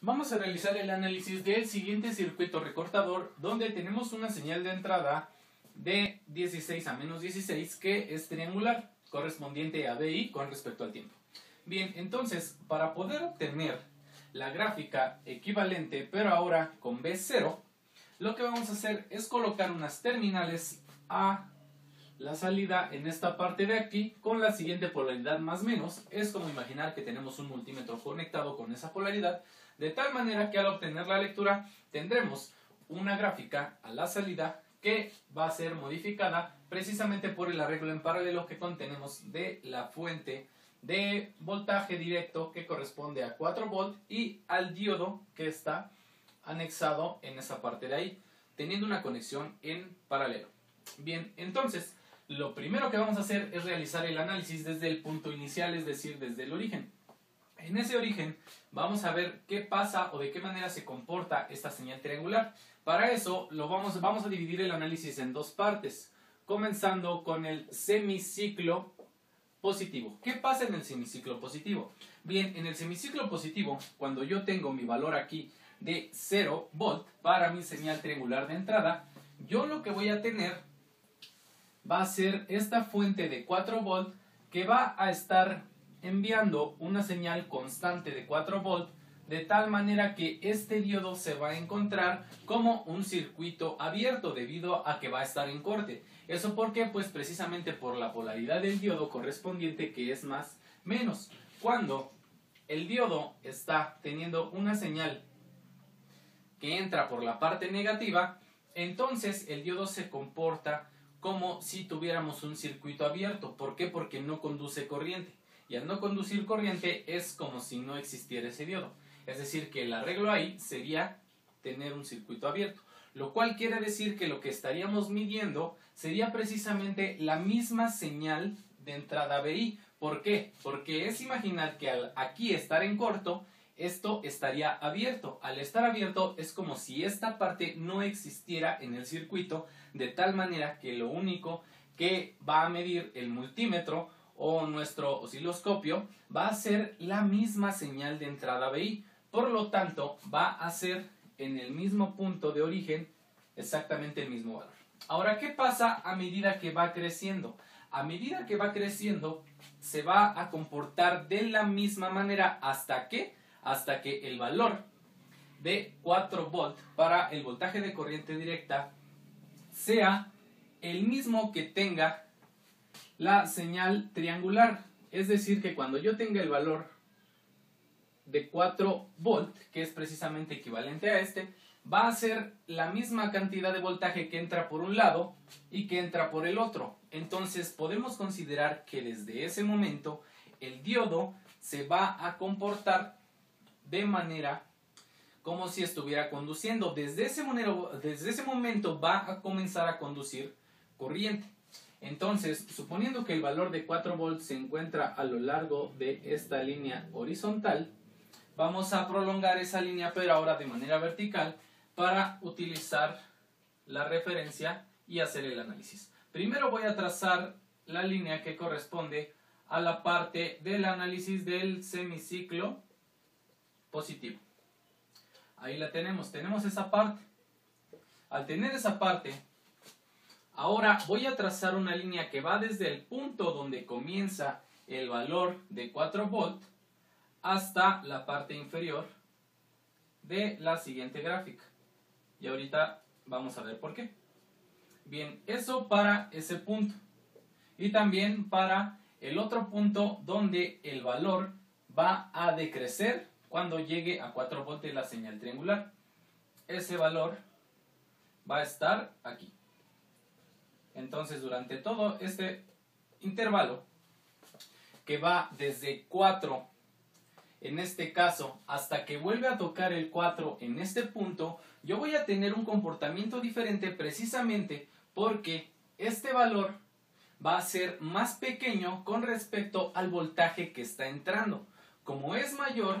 vamos a realizar el análisis del siguiente circuito recortador donde tenemos una señal de entrada de 16 a menos 16 que es triangular, correspondiente a BI con respecto al tiempo. Bien, entonces, para poder obtener la gráfica equivalente, pero ahora con B0, lo que vamos a hacer es colocar unas terminales a la salida en esta parte de aquí con la siguiente polaridad más menos. Es como imaginar que tenemos un multímetro conectado con esa polaridad, de tal manera que al obtener la lectura tendremos una gráfica a la salida que va a ser modificada precisamente por el arreglo en paralelo que contenemos de la fuente de voltaje directo que corresponde a 4 volt y al diodo que está anexado en esa parte de ahí, teniendo una conexión en paralelo. Bien, entonces, lo primero que vamos a hacer es realizar el análisis desde el punto inicial, es decir, desde el origen. En ese origen vamos a ver qué pasa o de qué manera se comporta esta señal triangular. Para eso vamos, vamos a dividir el análisis en dos partes, comenzando con el semiciclo positivo. ¿Qué pasa en el semiciclo positivo? Bien, en el semiciclo positivo, cuando yo tengo mi valor aquí de 0 volt para mi señal triangular de entrada, yo lo que voy a tener va a ser esta fuente de 4 volt que va a estar enviando una señal constante de 4 volt de tal manera que este diodo se va a encontrar como un circuito abierto debido a que va a estar en corte. ¿Eso por qué? Pues precisamente por la polaridad del diodo correspondiente que es más menos. Cuando el diodo está teniendo una señal que entra por la parte negativa, entonces el diodo se comporta como si tuviéramos un circuito abierto. ¿Por qué? Porque no conduce corriente. Y al no conducir corriente es como si no existiera ese diodo. Es decir, que el arreglo ahí sería tener un circuito abierto. Lo cual quiere decir que lo que estaríamos midiendo sería precisamente la misma señal de entrada BI. ¿Por qué? Porque es imaginar que al aquí estar en corto, esto estaría abierto. Al estar abierto es como si esta parte no existiera en el circuito, de tal manera que lo único que va a medir el multímetro o nuestro osciloscopio va a ser la misma señal de entrada BI. Por lo tanto, va a ser en el mismo punto de origen exactamente el mismo valor. Ahora, ¿qué pasa a medida que va creciendo? A medida que va creciendo, se va a comportar de la misma manera hasta que, hasta que el valor de 4 volt para el voltaje de corriente directa sea el mismo que tenga la señal triangular. Es decir, que cuando yo tenga el valor de 4 volt, que es precisamente equivalente a este, va a ser la misma cantidad de voltaje que entra por un lado y que entra por el otro. Entonces podemos considerar que desde ese momento el diodo se va a comportar de manera como si estuviera conduciendo. Desde ese, desde ese momento va a comenzar a conducir corriente. Entonces, suponiendo que el valor de 4 volts se encuentra a lo largo de esta línea horizontal, Vamos a prolongar esa línea, pero ahora de manera vertical, para utilizar la referencia y hacer el análisis. Primero voy a trazar la línea que corresponde a la parte del análisis del semiciclo positivo. Ahí la tenemos, tenemos esa parte. Al tener esa parte, ahora voy a trazar una línea que va desde el punto donde comienza el valor de 4 volt hasta la parte inferior de la siguiente gráfica. Y ahorita vamos a ver por qué. Bien, eso para ese punto. Y también para el otro punto donde el valor va a decrecer cuando llegue a 4 voltios la señal triangular. Ese valor va a estar aquí. Entonces, durante todo este intervalo, que va desde 4 en este caso, hasta que vuelve a tocar el 4 en este punto, yo voy a tener un comportamiento diferente precisamente porque este valor va a ser más pequeño con respecto al voltaje que está entrando. Como es mayor,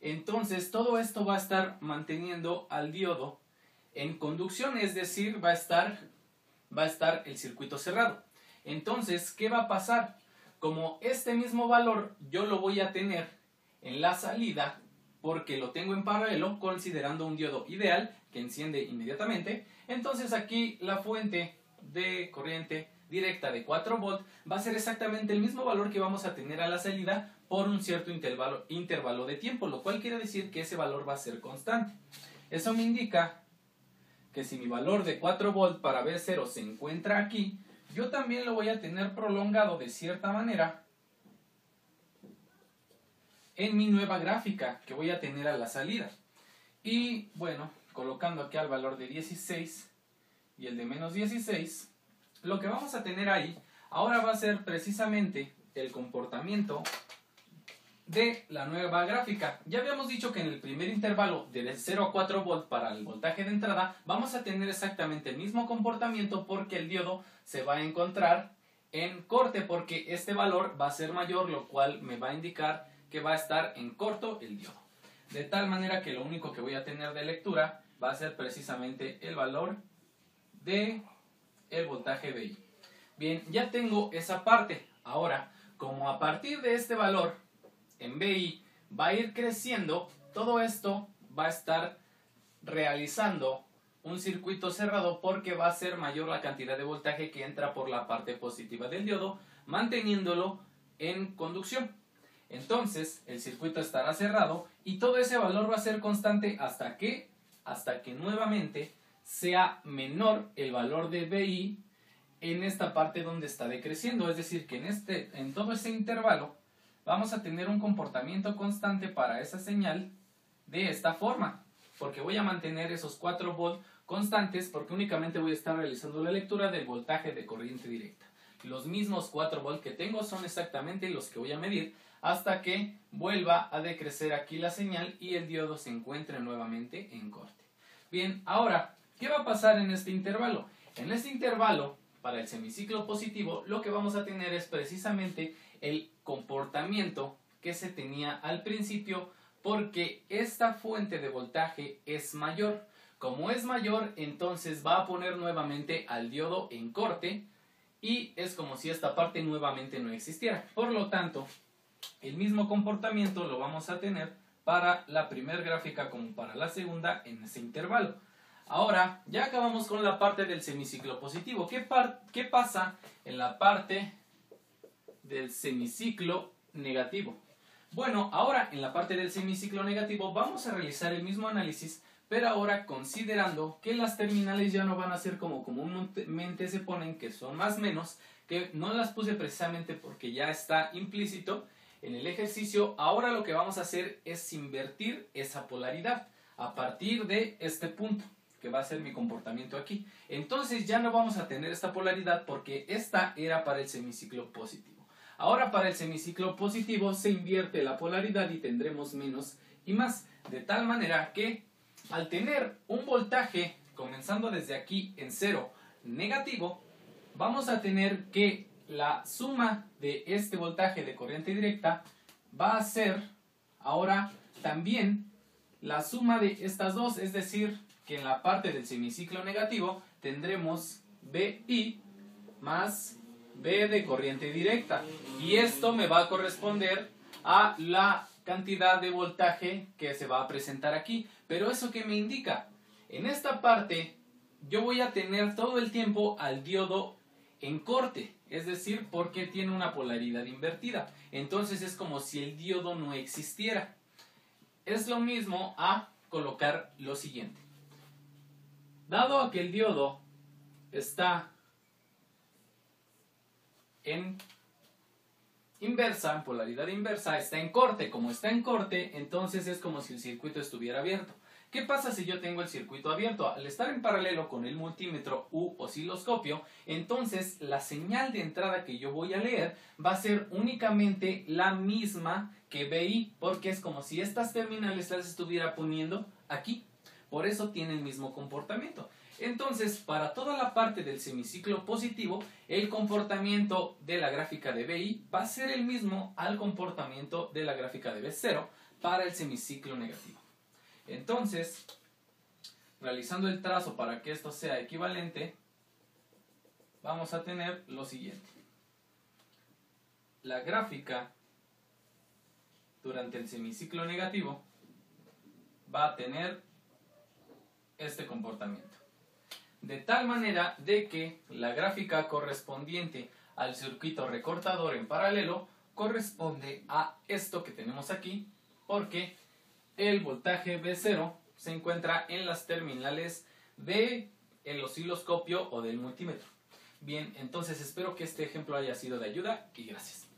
entonces todo esto va a estar manteniendo al diodo en conducción, es decir, va a estar, va a estar el circuito cerrado. Entonces, ¿qué va a pasar? Como este mismo valor yo lo voy a tener en la salida, porque lo tengo en paralelo considerando un diodo ideal que enciende inmediatamente. Entonces aquí la fuente de corriente directa de 4 volt va a ser exactamente el mismo valor que vamos a tener a la salida por un cierto intervalo, intervalo de tiempo, lo cual quiere decir que ese valor va a ser constante. Eso me indica que si mi valor de 4 volt para B0 se encuentra aquí, yo también lo voy a tener prolongado de cierta manera en mi nueva gráfica que voy a tener a la salida. Y bueno, colocando aquí al valor de 16 y el de menos 16, lo que vamos a tener ahí ahora va a ser precisamente el comportamiento de la nueva gráfica. Ya habíamos dicho que en el primer intervalo de 0 a 4 volt para el voltaje de entrada vamos a tener exactamente el mismo comportamiento porque el diodo se va a encontrar en corte porque este valor va a ser mayor lo cual me va a indicar que va a estar en corto el diodo. De tal manera que lo único que voy a tener de lectura va a ser precisamente el valor de el voltaje BI. Bien, ya tengo esa parte. Ahora, como a partir de este valor en BI va a ir creciendo, todo esto va a estar realizando un circuito cerrado porque va a ser mayor la cantidad de voltaje que entra por la parte positiva del diodo, manteniéndolo en conducción. Entonces, el circuito estará cerrado y todo ese valor va a ser constante hasta que, hasta que nuevamente sea menor el valor de BI en esta parte donde está decreciendo. Es decir, que en, este, en todo ese intervalo vamos a tener un comportamiento constante para esa señal de esta forma. Porque voy a mantener esos 4 volts constantes porque únicamente voy a estar realizando la lectura del voltaje de corriente directa. Los mismos 4 volts que tengo son exactamente los que voy a medir hasta que vuelva a decrecer aquí la señal y el diodo se encuentre nuevamente en corte. Bien, ahora, ¿qué va a pasar en este intervalo? En este intervalo, para el semiciclo positivo, lo que vamos a tener es precisamente el comportamiento que se tenía al principio porque esta fuente de voltaje es mayor. Como es mayor, entonces va a poner nuevamente al diodo en corte y es como si esta parte nuevamente no existiera. Por lo tanto, el mismo comportamiento lo vamos a tener para la primera gráfica como para la segunda en ese intervalo. Ahora, ya acabamos con la parte del semiciclo positivo. ¿Qué, ¿Qué pasa en la parte del semiciclo negativo? Bueno, ahora en la parte del semiciclo negativo vamos a realizar el mismo análisis, pero ahora considerando que las terminales ya no van a ser como comúnmente se ponen, que son más menos, que no las puse precisamente porque ya está implícito en el ejercicio. Ahora lo que vamos a hacer es invertir esa polaridad a partir de este punto que va a ser mi comportamiento aquí. Entonces ya no vamos a tener esta polaridad porque esta era para el semiciclo positivo. Ahora para el semiciclo positivo se invierte la polaridad y tendremos menos y más. De tal manera que al tener un voltaje comenzando desde aquí en cero negativo, vamos a tener que la suma de este voltaje de corriente directa va a ser ahora también la suma de estas dos, es decir, que en la parte del semiciclo negativo tendremos BI más B de corriente directa. Y esto me va a corresponder a la cantidad de voltaje que se va a presentar aquí. Pero eso que me indica, en esta parte yo voy a tener todo el tiempo al diodo en corte, es decir, porque tiene una polaridad invertida. Entonces es como si el diodo no existiera. Es lo mismo a colocar lo siguiente. Dado que el diodo está en inversa, en polaridad inversa, está en corte. Como está en corte, entonces es como si el circuito estuviera abierto. ¿Qué pasa si yo tengo el circuito abierto? Al estar en paralelo con el multímetro u osciloscopio, entonces la señal de entrada que yo voy a leer va a ser únicamente la misma que BI, porque es como si estas terminales las estuviera poniendo aquí. Por eso tiene el mismo comportamiento. Entonces, para toda la parte del semiciclo positivo, el comportamiento de la gráfica de BI va a ser el mismo al comportamiento de la gráfica de B0 para el semiciclo negativo. Entonces, realizando el trazo para que esto sea equivalente, vamos a tener lo siguiente. La gráfica durante el semiciclo negativo va a tener este comportamiento. De tal manera de que la gráfica correspondiente al circuito recortador en paralelo corresponde a esto que tenemos aquí, porque el voltaje B0 se encuentra en las terminales del el osciloscopio o del multímetro. Bien, entonces espero que este ejemplo haya sido de ayuda y gracias.